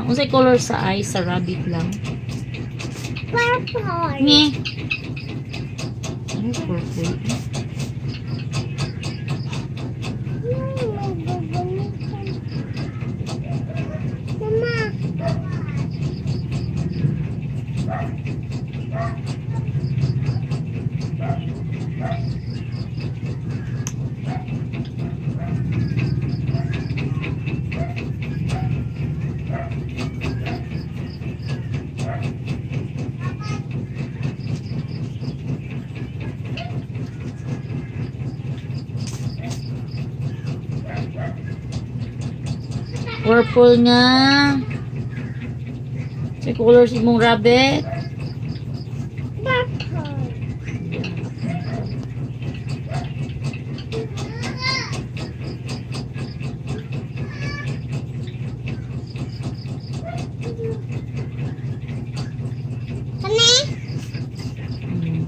lang. Unsay color sa eyes sa rabbit lang? Purple. Nge. Ano purple? Purple nga. Sa color si mong rabbit? Purple. Kani? Hmm.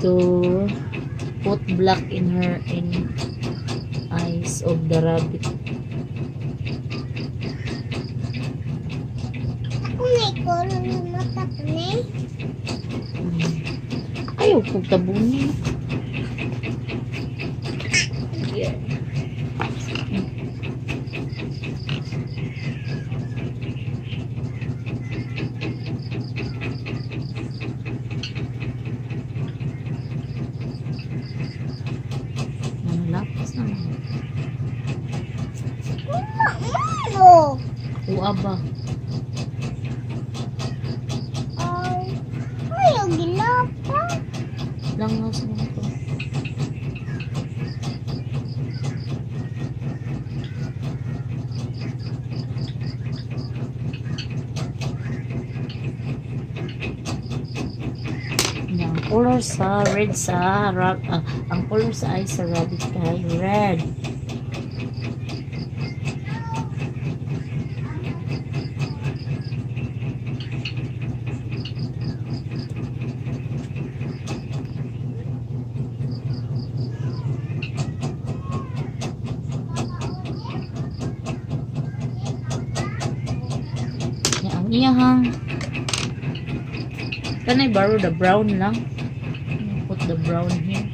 To put black in her in eyes of the rabbit. Ayaw kong tabunin. Yeah. Ang lapas naman. Ano? Uwa ba? Ay, ayaw ginapa. Langaw sa mga to. Yan, Ang color sa red sa rab ah, ang color sa eyes sa rabbit kay red. Yan, ang iyahang Can I borrow the brown lang? Put the brown here.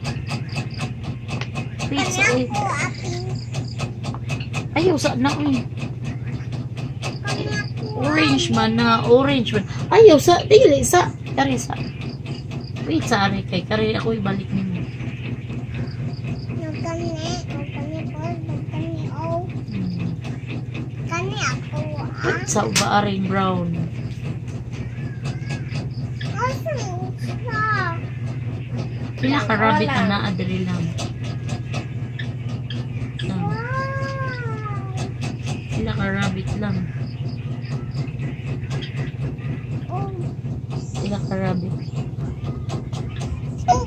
Kanya eh. Ayaw, sa na eh. Ko. Orange man na, orange man. Ayaw, sa, dili, sa, kari sa. Wait, sa ari kay, kari ako ibalik nimo. Nagkani, nagkani ko, nagkani oh. Hmm. Kani ako, ah. Wait, sa uba ari brown. Pila ka rabbit na naa diri lang. Pila ka rabbit lang. Pila ka rabbit. Ang.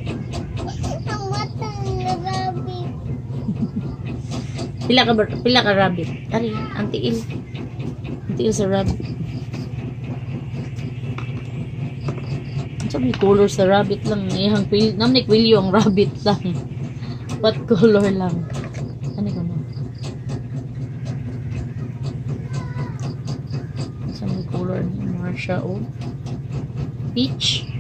Pila ka pila ka rabbit. Ari, antiil. Antiil sa rabbit. Sa may color sa rabbit lang. Iyang pil, namnik wilyo ang rabbit lang. What color lang? Ano ka na? Sa may color ni Marsha o? Peach?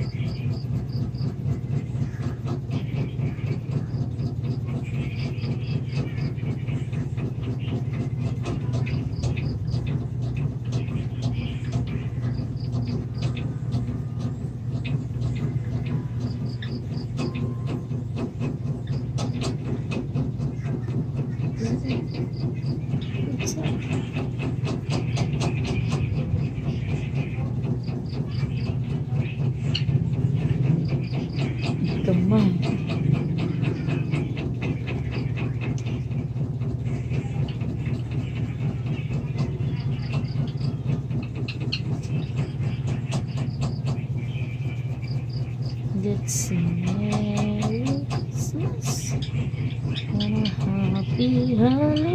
Christmas and a Happy holiday.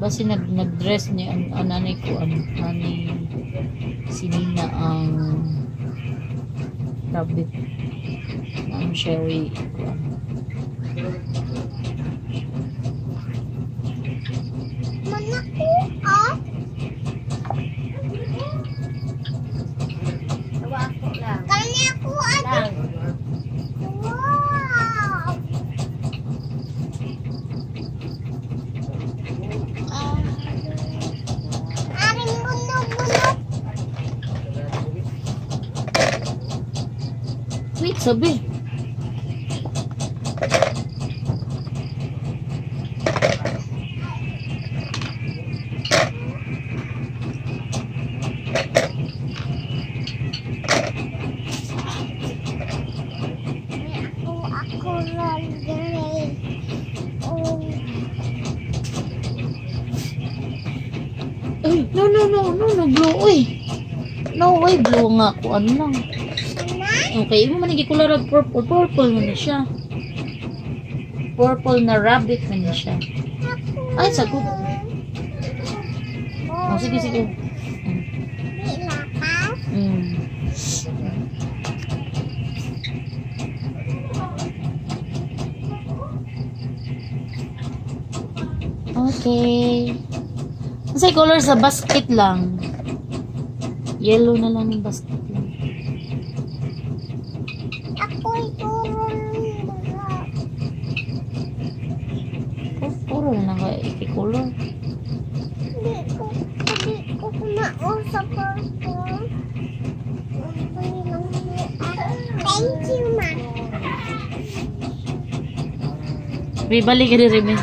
Basi nag nag-dress ni ang ang nanay ko ang ani si Nina ang rabbit na ang Sherry kuan. Manako, ah. Tawa ako lang. Kanya ko, ah. Lang. Wow. Aring bunog-bunog. Wait, sabi. No, no, no, no, no, blow, uy. No way, blow nga ako, ano lang. Okay, mo man kulay of purple, purple man siya. Purple na rabbit man siya. Ay, sagot. Oh, sige, sige. Mm. Okay. Kasi color sa basket lang. Yellow na lang yung basket lang. Ako'y turo ng mga. Puro na nga i-color. Hindi ko, hindi ko kumausap ako. Thank you, ma. May balik rin, Remy.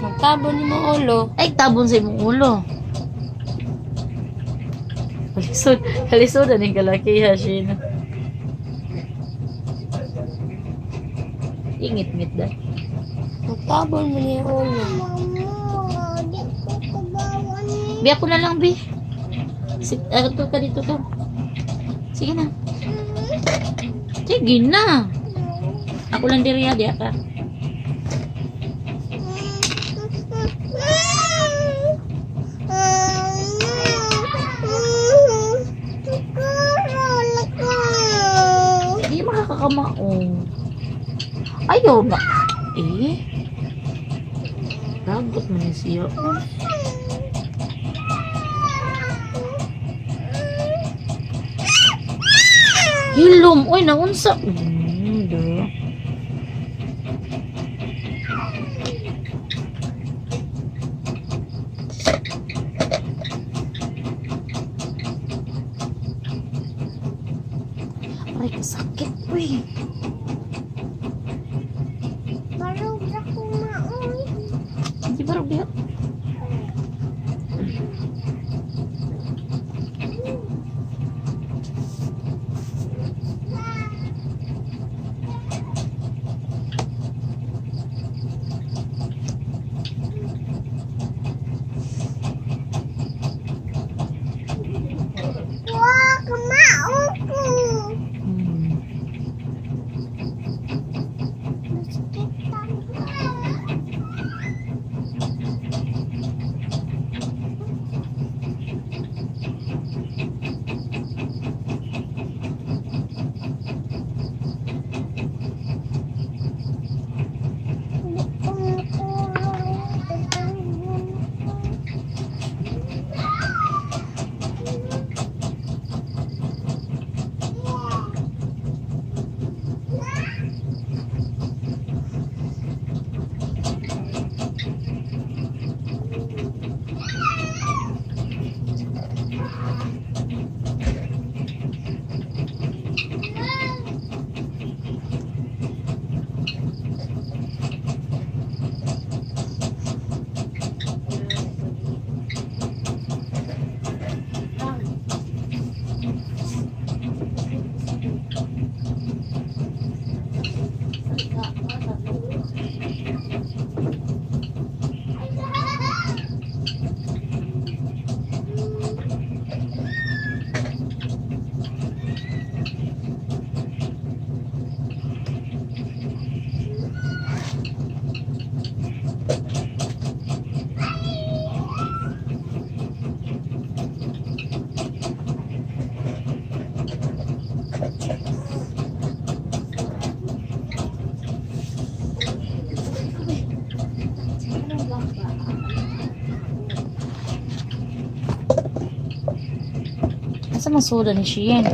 Magtabon mo ulo. Ay, tabon sa imong ulo. Halisod, halisod na yung kalaki ha, Sheena. Ingit-ngit da. Magtabon mo ni ulo. Bi, ako na lang, Bi. Sit, ah, dito ka, dito ka. Sige na. Sige na. Ako lang diri, ha, di ka. Makakakamao. Ayaw ba? Eh? Ragot man ni siya. Hilom. Uy, naunsa. Hmm, like I can breathe. 这么说的你许愿。